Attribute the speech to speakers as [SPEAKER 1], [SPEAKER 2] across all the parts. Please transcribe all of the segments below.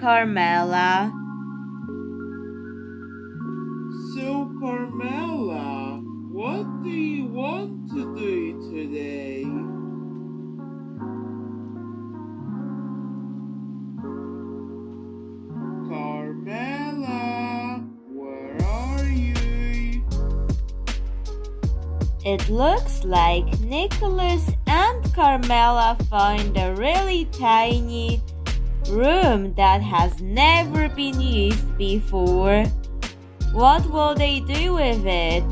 [SPEAKER 1] Carmella.
[SPEAKER 2] So, Carmella, what do you want to do today? Carmella, where are you?
[SPEAKER 1] It looks like Nicholas and Carmella found a really tiny room that has never been used before. What will they do with it?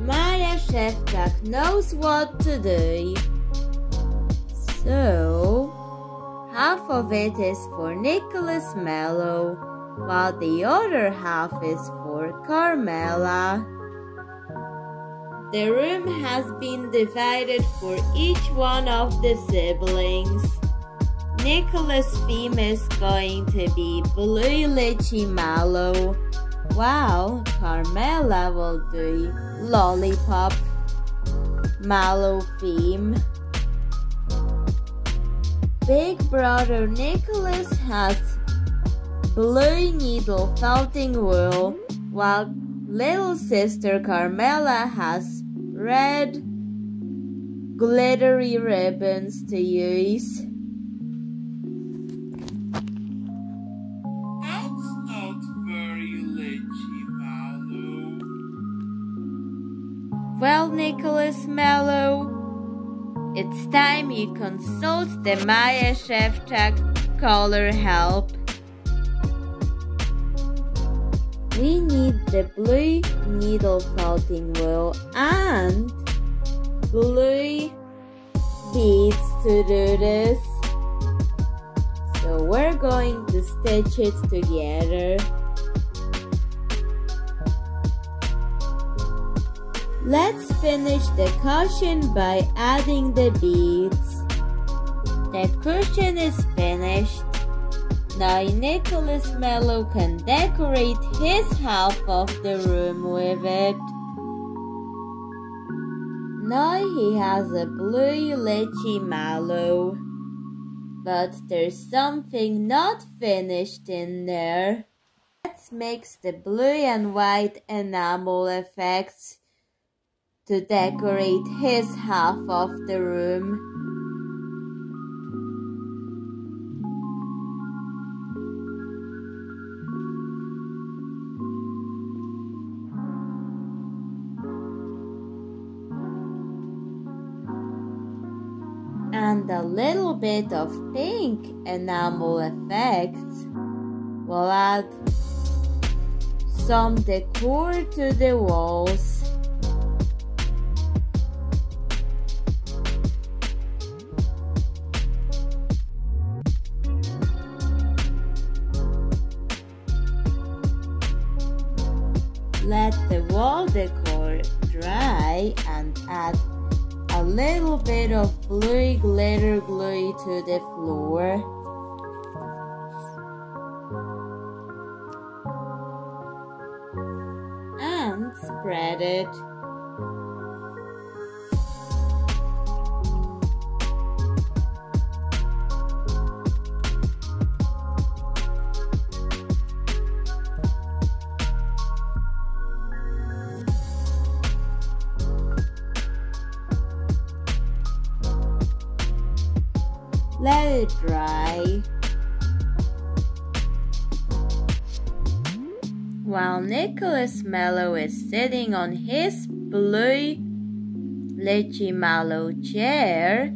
[SPEAKER 1] Maja Szewczak knows what to do. So, half of it is for Nicholas Mellow, while the other half is for Carmella. The room has been divided for each one of the siblings. Nicholas' theme is going to be Blue Lychee Mallow, while Carmella will do Lollipop Mallow theme. Big brother Nicholas has blue needle felting wool, while little sister Carmella has red glittery ribbons to use. Nicholas Mellow, it's time you consult the Maja Szewczak color help. We need the blue needle felting wool and blue beads to do this. So we're going to stitch it together. Let's finish the cushion by adding the beads. The cushion is finished. Now Nicholas Mellow can decorate his half of the room with it. Now he has a blue lychee mallow. But there's something not finished in there. Let's mix the blue and white enamel effects to decorate his half of the room. And a little bit of pink enamel effects will add some decor to the walls. The wall decor dry and add a little bit of blue glitter glue to the floor. And spread it. It dry. While Nicholas Mellow is sitting on his blue lychee mallow chair,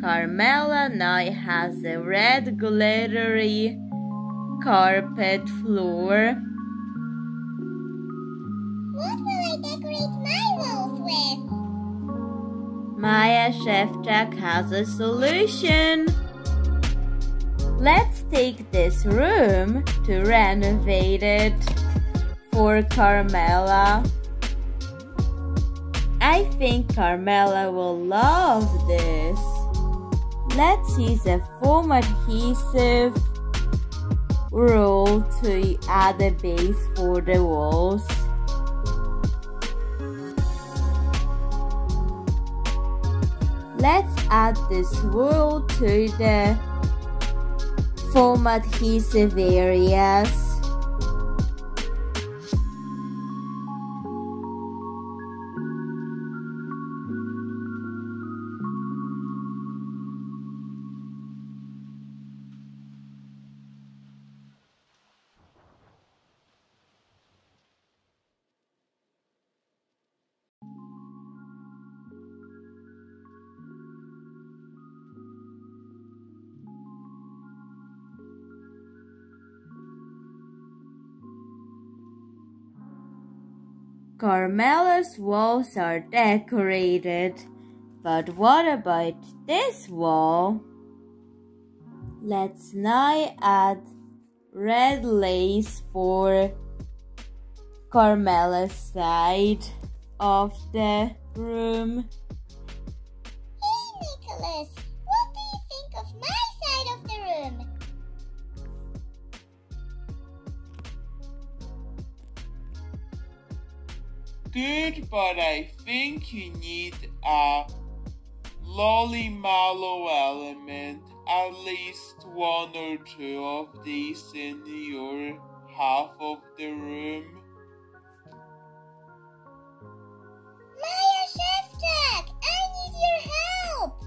[SPEAKER 1] Carmella now has a red glittery carpet floor.
[SPEAKER 3] What will I decorate my walls with?
[SPEAKER 1] Maja Szewczak has a solution. Let's take this room to renovate it for Carmella. I think Carmella will love this. Let's use a foam adhesive roll to add a base for the walls. Let's add this wool to the foam adhesive areas. Carmella's walls are decorated, but what about this wall? Let's now add red lace for Carmella's side of the room.
[SPEAKER 2] Good, but I think you need a lolly mallow element, at least one or two of these in your half of the room.
[SPEAKER 3] Maya Chef I need your help!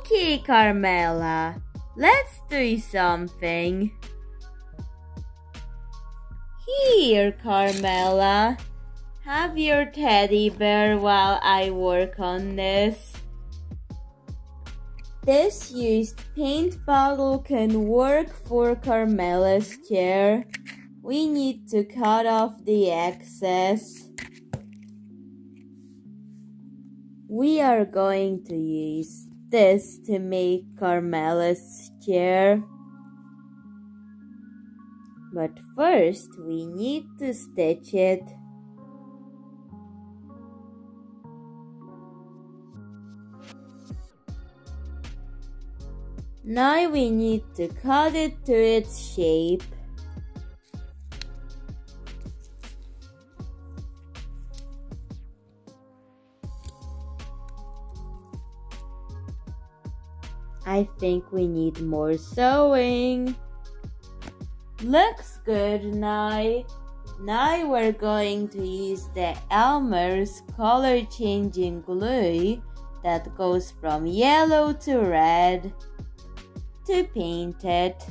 [SPEAKER 1] Okay, Carmella, let's do something. Here, Carmella. Have your teddy bear while I work on this. This used paint bottle can work for Carmella's chair. We need to cut off the excess. We are going to use this to make Carmella's chair. But first we need to stitch it. Now we need to cut it to its shape. I think we need more sewing. Looks good now. Now we're going to use the Elmer's color changing glue that goes from yellow to red to paint it.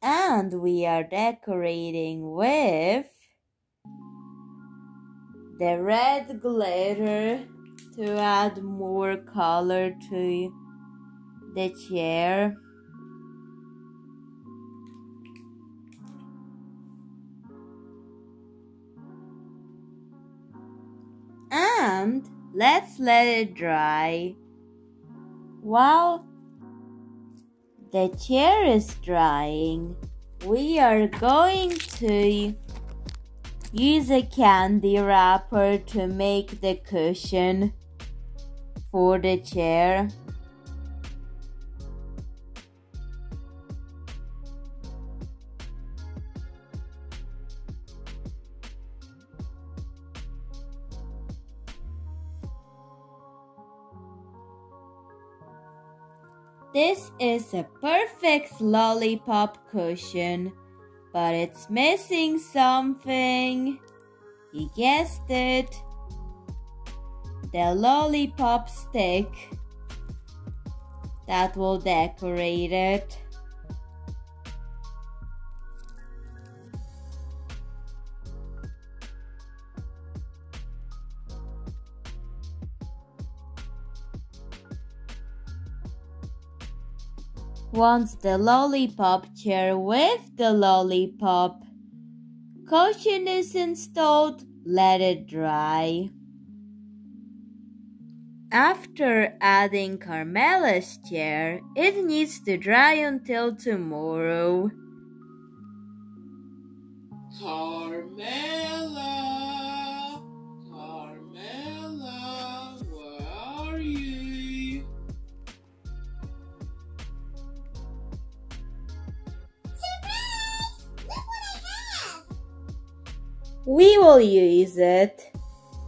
[SPEAKER 1] And we are decorating with the red glitter to add more color to the chair. And let's let it dry. While the chair is drying, we are going to use a candy wrapper to make the cushion for the chair. This is a perfect lollipop cushion, but it's missing something. You guessed it. The lollipop stick that will decorate it. Once the lollipop chair with the lollipop cushion is installed, let it dry. After adding Carmella's chair, it needs to dry until tomorrow.
[SPEAKER 2] Carmella,
[SPEAKER 1] we will use it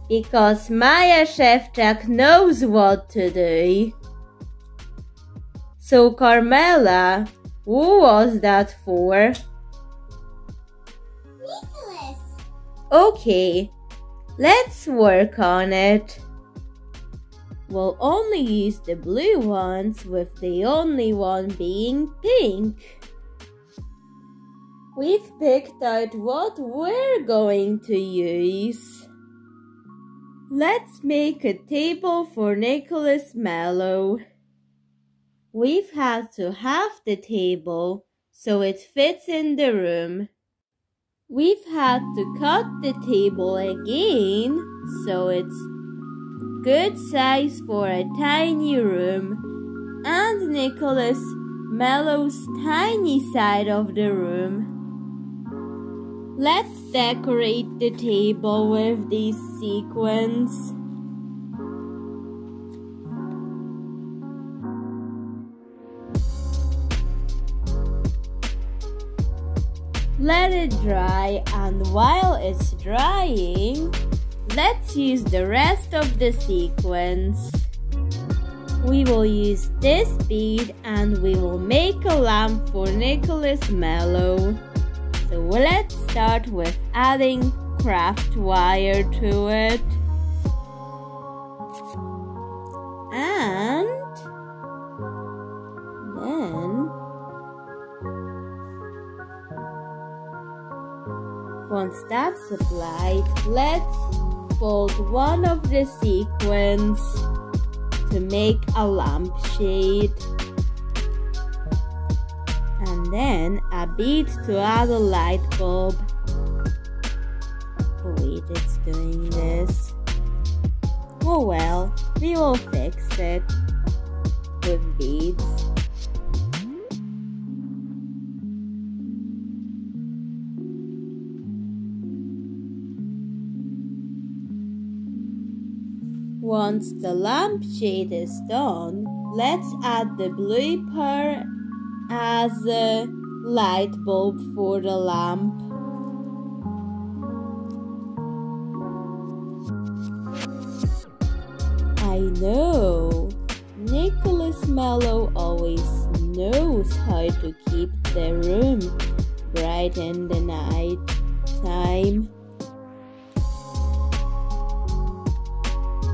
[SPEAKER 1] because Maja Szewczak knows what to do. So Carmella, who was that for?
[SPEAKER 3] Nicholas.
[SPEAKER 1] Okay, let's work on it. We'll only use the blue ones with the only one being pink. We've picked out what we're going to use. Let's make a table for Nicholas Mallow. We've had to halve the table so it fits in the room. We've had to cut the table again so it's good size for a tiny room and Nicholas Mellow's tiny side of the room. Let's decorate the table with these sequins. Let it dry and while it's drying, let's use the rest of the sequins. We will use this bead and we will make a lamp for Nicholas Mellow. So let's start with adding craft wire to it. And then once that's applied, let's fold one of the sequins to make a lampshade and then a bead to add a light bulb. Wait, it's doing this. Oh well, we will fix it with beads. Once the lampshade is done, let's add the blue pearl as a light bulb for the lamp. I know. Nicholas Mellow always knows how to keep the room bright in the night time.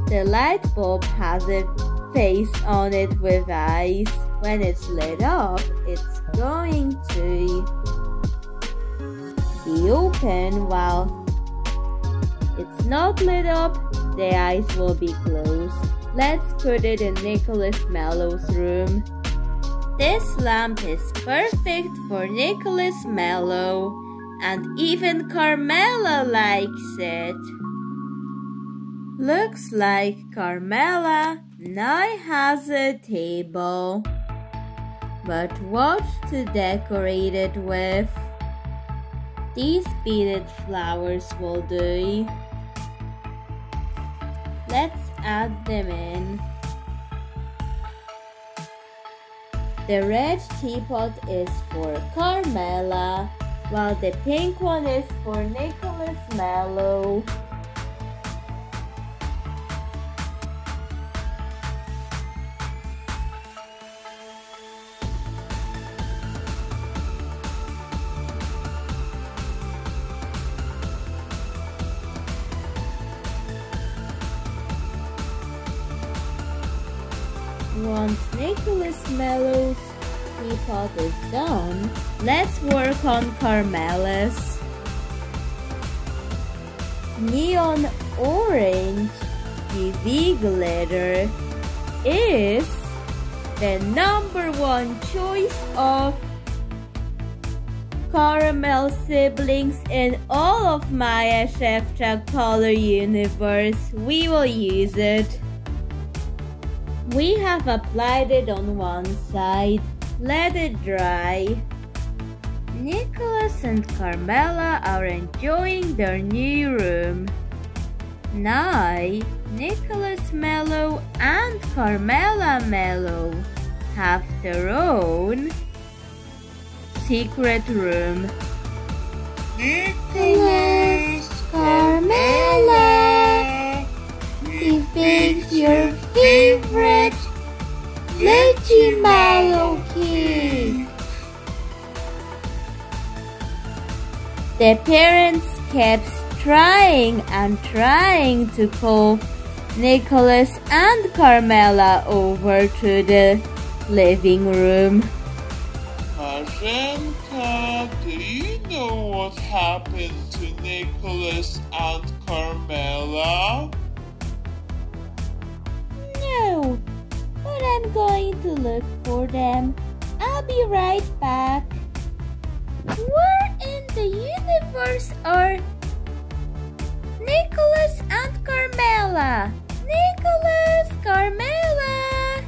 [SPEAKER 1] The light bulb has a face on it with eyes. When it's lit up, it's going to be open while it's not lit up, the eyes will be closed. Let's put it in Nicholas Mellow's room. This lamp is perfect for Nicholas Mellow, and even Carmella likes it. Looks like Carmella now has a table. But what to decorate it with? These beaded flowers will do. Let's add them in. The red teapot is for Carmella, while the pink one is for Nicholas Mellow. Let's work on Carmella's. Neon orange UV glitter is the number one choice of caramel siblings in all of Maja Szewczak Color Universe. We will use it. We have applied it on one side. Let it dry. Nicholas and Carmella are enjoying their new room. Now, Nicholas Mellow and Carmella Mellow have their own secret room.
[SPEAKER 2] Nicholas,
[SPEAKER 1] Carmella, he thinks your favorite mallow cake. The parents kept trying and trying to call Nicholas and Carmella over to the living room.
[SPEAKER 2] Marzenka, do you know what happened to Nicholas and Carmella?
[SPEAKER 1] No, but I'm going to look for them. I'll be right back. In the universe are Nicholas and Carmella? Nicholas, Carmella!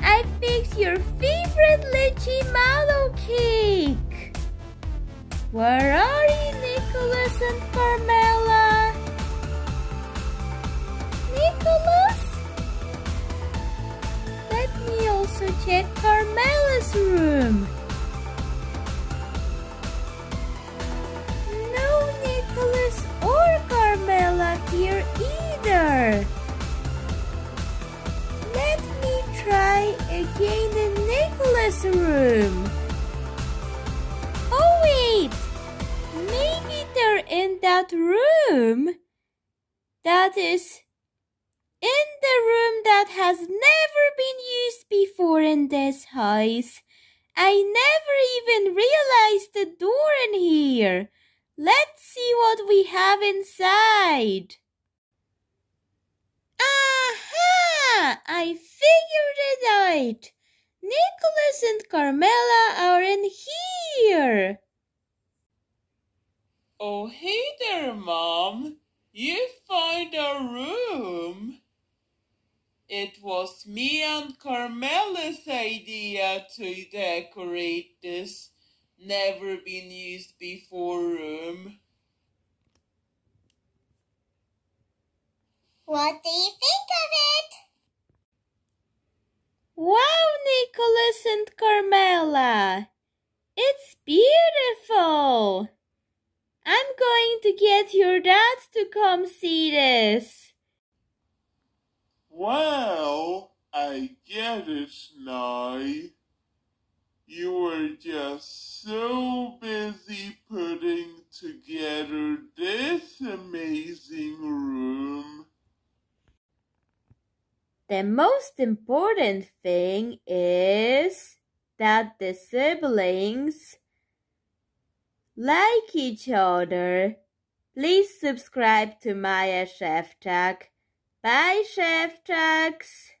[SPEAKER 1] I fixed your favorite lychee mallow cake. Where are you, Nicholas and Carmella? Nicholas? Let me also check Carmella's room. Here either. Let me try again in Nicholas' room. Oh wait! Maybe they're in that room. That is in the room that has never been used before in this house. I never even realized the door in here. Let's see what we have inside. Aha! I figured it out. Nicholas and Carmella are in here.
[SPEAKER 2] Oh, hey there, Mom. You found a room. It was me and Carmella's idea to decorate this never been used before room.
[SPEAKER 3] What do you think of it?
[SPEAKER 1] Wow, Nicholas and Carmella. It's beautiful. I'm going to get your dad to come see this.
[SPEAKER 2] Well, I get it now. You were just so busy putting together this amazing room.
[SPEAKER 1] The most important thing is that the siblings like each other. Please subscribe to Maja Szewczak. Bye, Chef Talks.